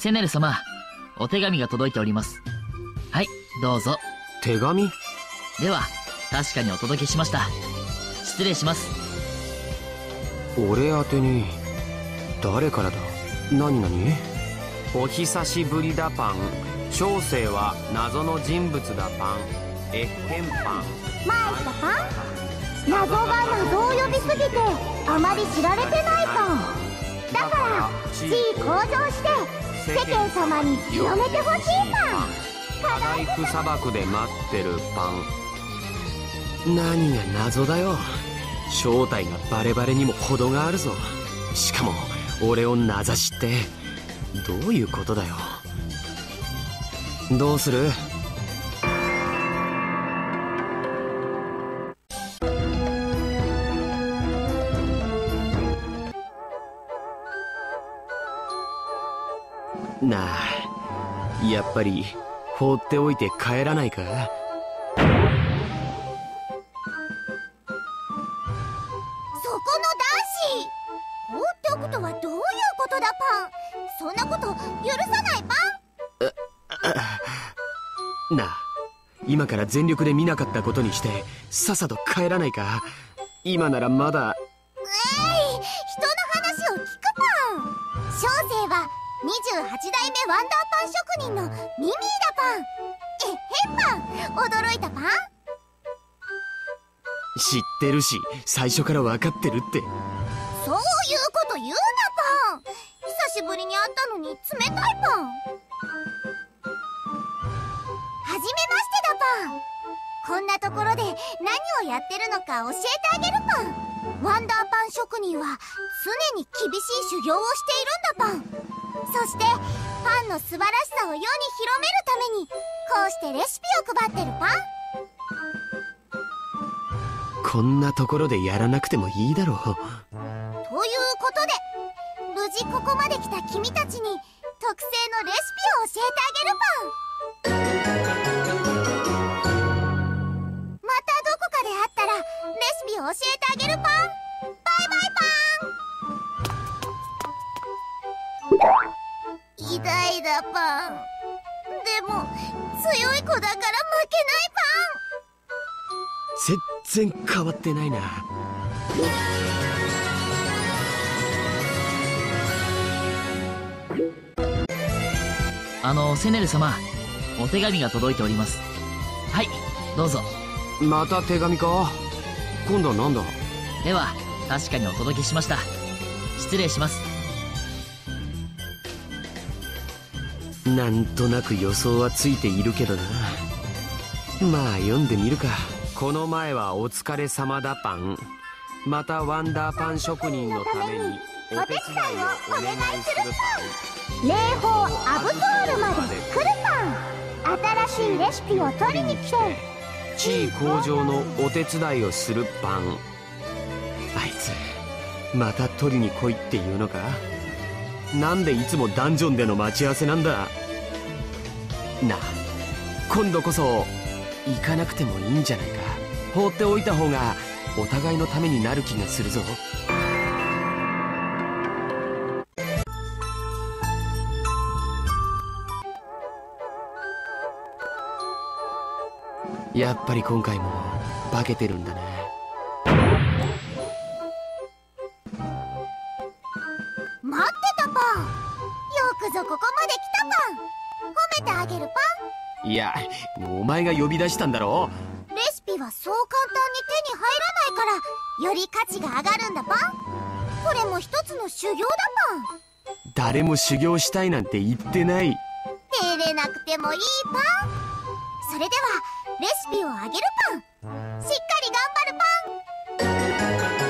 セネル様お手紙が届いております。はいどうぞ。手紙？では確かにお届けしました。失礼します。俺宛てに誰からだ？何何お久しぶりだパン。小生は謎の人物だパン。えっへんパン。参ったパン？謎が謎を呼びすぎてあまり知られてないパン。だから地位向上して世間様に広めてほしいパン課題不砂漠で待ってるパン何が謎だよ。正体がバレバレにも程があるぞ。しかも俺を名指しって。どういうことだよ。どうする？な。あやっぱり放っておいて帰らないか？そこの男子放っておくとはどういうことだパン？そんなこと許さないパなあ今から全力で見なかったことにしてさっさと帰らないか？今ならまだ代目ワンダーパン職人のミミーだパン。えへんパン驚いたパン？知ってるし最初から分かってるって。そういうこと言うなパン。久しぶりに会ったのに冷たいパン。はじめましてだパン。こんなところで何をやってるのか教えてあげるパン。ワンダーパン職人は常に厳しい修行をしているんだパン。そしてパンの素晴らしさを世に広めるためにこうしてレシピを配ってるパン。こんなところでやらなくてもいいだろうということで無事ここまで来た君たちに特製のレシピを教えてあげるパン。またどこかで会ったらレシピを教えてあげる偉大だパン。でも強い子だから負けない全然変わってないな。あのセネル様お手紙が届いております。はいどうぞ。また手紙か？今度は何だ？では確かにお届けしました。失礼しますなんとなく予想はついているけどな。まあ読んでみるか。この前はお疲れ様だパン。またワンダーパン職人のためにお手伝いをお願いするン霊峰アブソールまで来るパン。新しいレシピを取りに来て。地位向上のお手伝いをするパン。あいつまた取りに来いって言うのか？なんでいつもダンジョンでの待ち合わせなんだ？なあ今度こそ行かなくてもいいんじゃないか。放っておいた方がお互いのためになる気がするぞ。やっぱり今回も化けてるんだなお前が呼び出したんだろ？ンレシピはそう簡単に手に入らないからより価値が上がるんだパンこれも一つの修行だパン誰も修行したいなんて言ってない。照れなくてもいいパンそれではレシピをあげるパンしっかり頑張るパン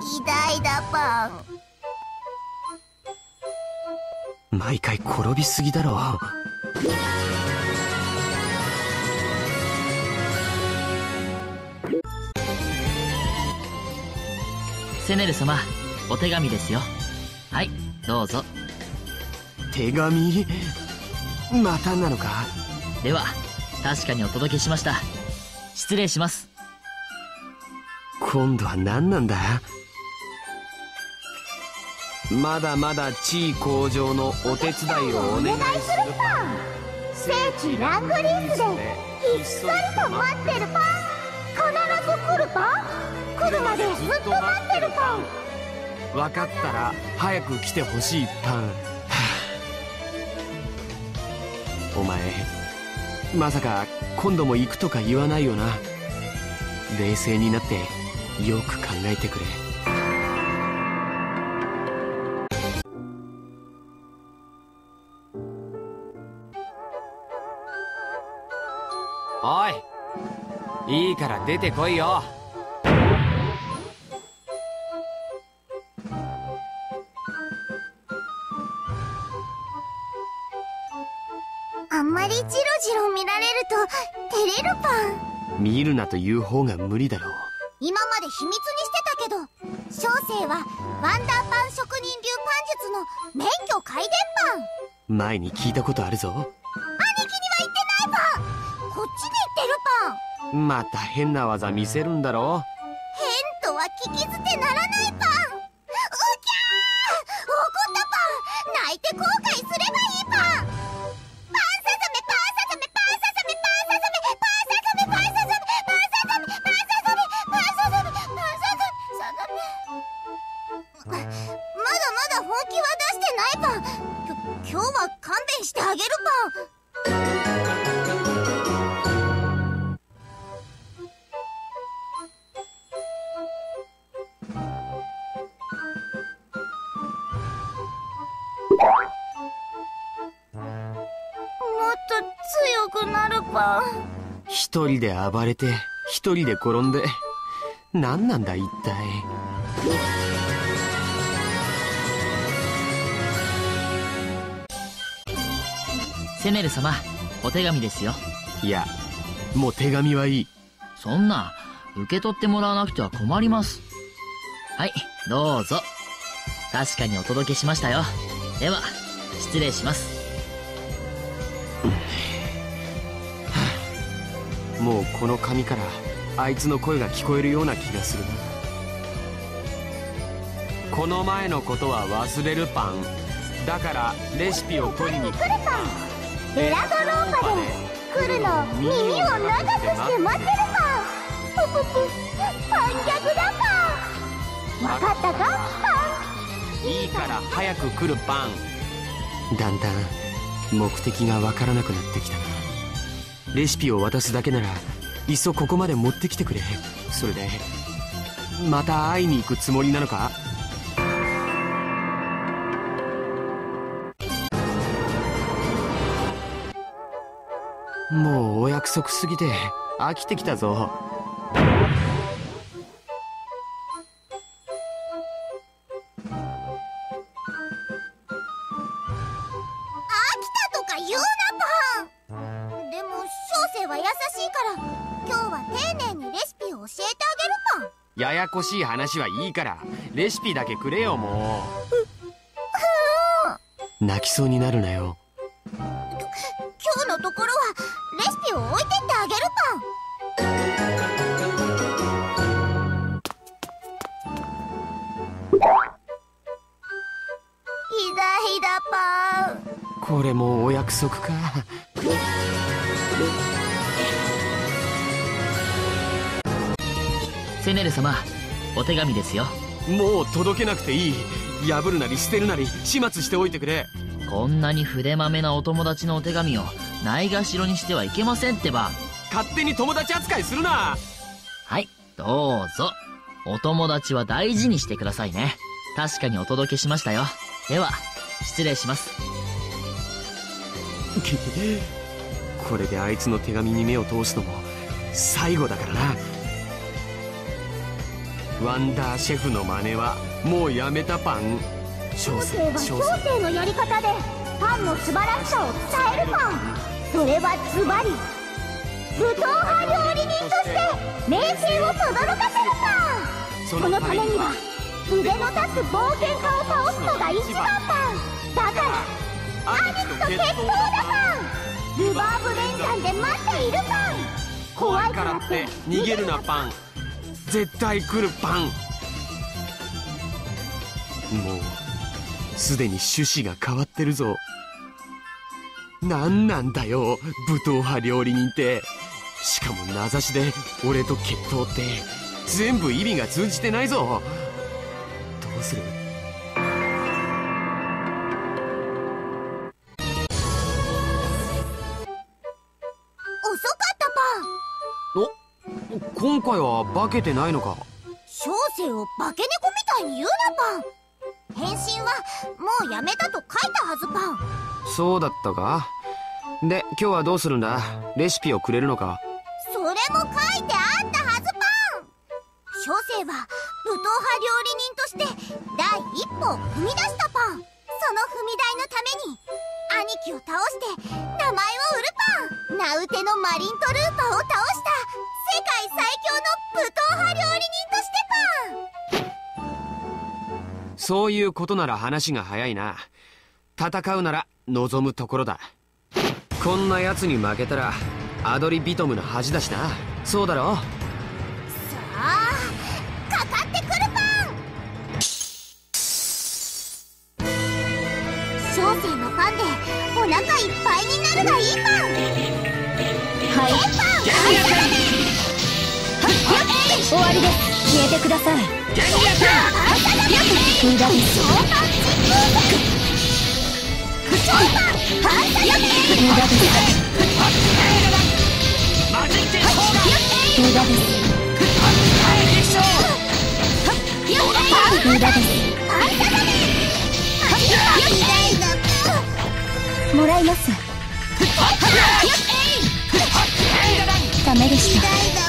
偉大だパン毎回転びすぎだろセネル様お手紙ですよ。はいどうぞ。手紙？またなのか？では確かにお届けしました。失礼します。今度は何なんだ？まだまだ地位向上のお手伝いをお願いするパン聖地ラングリースでひっそりと待ってるパン。必ず来るパン。来るまでずっと待ってるパン。分かったら早く来てほしいパン、はあ、お前まさか今度も行くとか言わないよな。冷静になってよく考えてくれ。おい。いいから出てこいよ。あんまりジロジロ見られると照れるパン。見るなと言う方が無理だろう。今まで秘密にしてたけど小生はワンダーパン職人流パン術の免許改伝パン。前に聞いたことあるぞちに言ってるパンまた変な技見せるんだろ？変とは聞き捨てならないパンうきゃー！怒ったパン泣いて後悔すれば一人で暴れて一人で転んで何なんだ一体。セネル様お手紙ですよ。いやもう手紙はいい。そんな受け取ってもらわなくては困ります。はいどうぞ。確かにお届けしましたよ。では失礼しますもうこの紙からあいつの声が聞こえるような気がするな。この前のことは忘れるパン。だからレシピを取りに来るエラドローパで来るの。耳を長くして待ってるパン。プププパン逆だパン。わかったか？パいいから早く来るパン。だんだん目的がわからなくなってきたなレシピを渡すだけならいっそここまで持ってきてくれ。それでまた会いに行くつもりなのか？もうお約束すぎて飽きてきたぞ。しいから。今日は丁寧にレシピを教えてあげるパンややこしい話はいいからレシピだけくれよもう。泣きそうになるなよ。今日のところはレシピを置いてってあげるパンひだひだパン。これもお約束かセネル様お手紙ですよ。もう届けなくていい。破るなり捨てるなり始末しておいてくれ。こんなに筆まめなお友達のお手紙をないがしろにしてはいけませんってば。勝手に友達扱いするな。はいどうぞ。お友達は大事にしてくださいね。確かにお届けしましたよ。では失礼します。これであいつの手紙に目を通すのも最後だからなワンダーシェフの真似はもうやめたパン？小生小生。生のやり方でパンの素晴らしさを伝えるパン。それはズバリ武闘派料理人として名声を轟かせるパン。そのためには腕の立つ冒険家を倒すのが一番パン。だから兄貴と決闘だパン。ルバーブ連山で待っているパン。怖いからって逃げるなパン絶対来るパン。もうすでに趣旨が変わってるぞ。何なんだよ武闘派料理人って。しかも名指しで俺と決闘って。全部意味が通じてないぞ。どうする？今回は化けてないのか？小生を化け猫みたいに言うなパン変身はもうやめたと書いたはずパンそうだったか？で今日はどうするんだ？レシピをくれるのか？それも書いてあったはずパン小生は武闘派料理人として第一歩を踏み出したパンその踏み台のために兄貴を倒して名前を売るパン名うてのマリントルーパーを倒した世界最強の武闘派料理人としてパン。そういうことなら話が早いな。戦うなら望むところだ。こんな奴に負けたらアドリビトムの恥だしな。そうだろさあかかってくるパン。小生のパンでお腹いっぱい終わりです。消えてください。無駄です。超パンチ超パン反射力無駄です。無駄です。無駄です。もらいます。ダメでした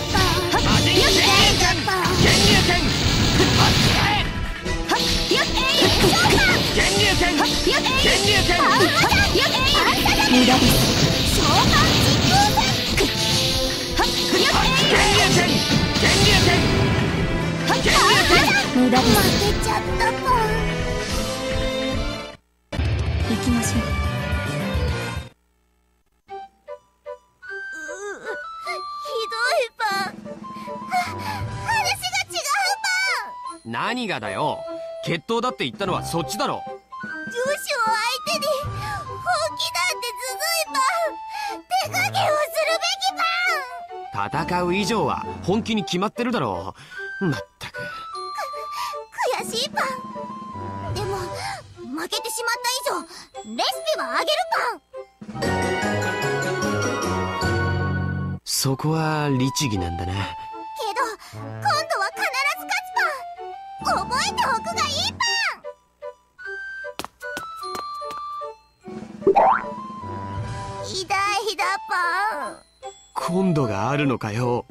何がだよ決闘だって言ったのはそっちだろ。パン女子を相手に本気なんてずるいパン手加減をするべきパン戦う以上は本気に決まってるだろう。まったく。悔しいパンでも負けてしまった以上レシピはあげるそこは律儀なんだな勝つパン覚えておくがいいパンいだいだパン今度があるのかよ。